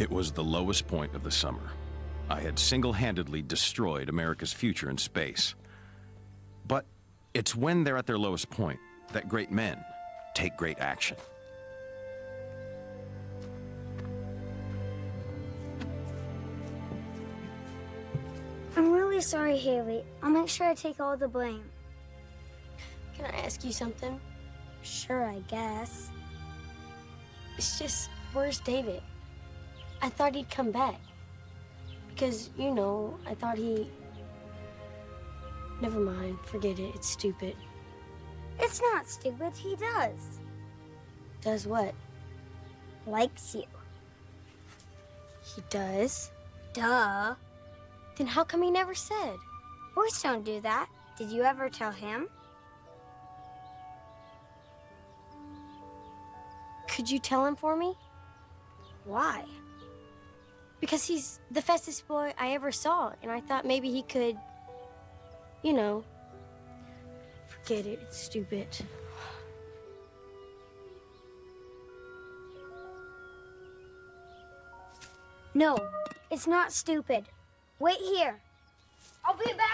It was the lowest point of the summer. I had single-handedly destroyed America's future in space. But it's when they're at their lowest point that great men take great action. I'm really sorry, Hailey. I'll make sure I take all the blame. Can I ask you something? Sure, I guess. It's just, where's David? I thought he'd come back. Because, you know, I thought he. Never mind, forget it, it's stupid. It's not stupid. He does. Does what? Likes you. He does? Duh. Then how come he never said? Boys don't do that. Did you ever tell him? Could you tell him for me? Why? Because he's the fastest boy I ever saw, and I thought maybe he could, you know. Forget it, it's stupid. No, it's not stupid. Wait here. I'll be back.